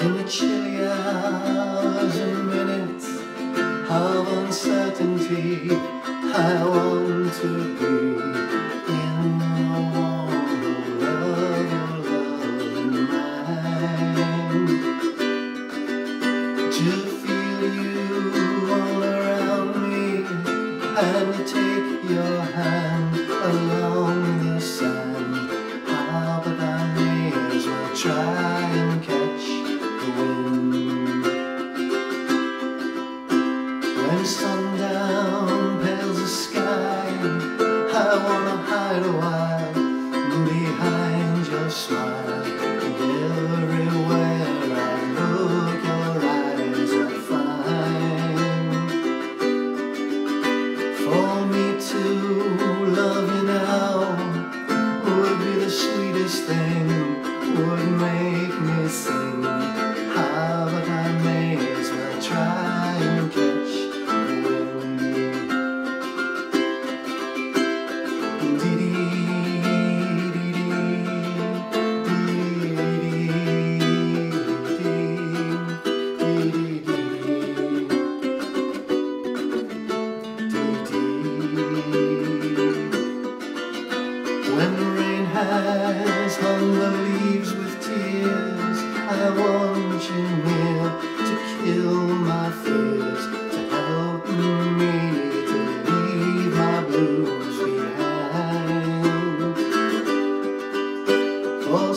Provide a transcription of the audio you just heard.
In the chilly hours and minutes of uncertainty, I want to be in the warmth of your loving mind. To feel you all around me and to take your hand along the sand. Ah, but I may as well try and catch wind. When sundown pales the sky, I wanna hide a while behind your smile. Has hung the leaves with tears, I want you near to kill my fears, to help me to leave my blues behind. For